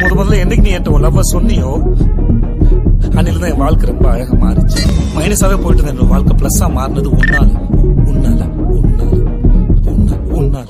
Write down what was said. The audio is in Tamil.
முத முதல்ல என்னைக்கு நீ என்கிட்ட லவ்வ சொன்னியோ அன்னில தான் என் வாழ்க்கை ரொம்ப அழகா மாறிச்சு. மைனஸாவே போயிட்டு இருந்த என்னோட வாழ்க்கை பிளஸ்ஸா மாறினது உன்னால. உன்னால. உன்னால. உன்னால.